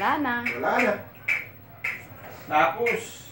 Wala na. Wala na. Tapos,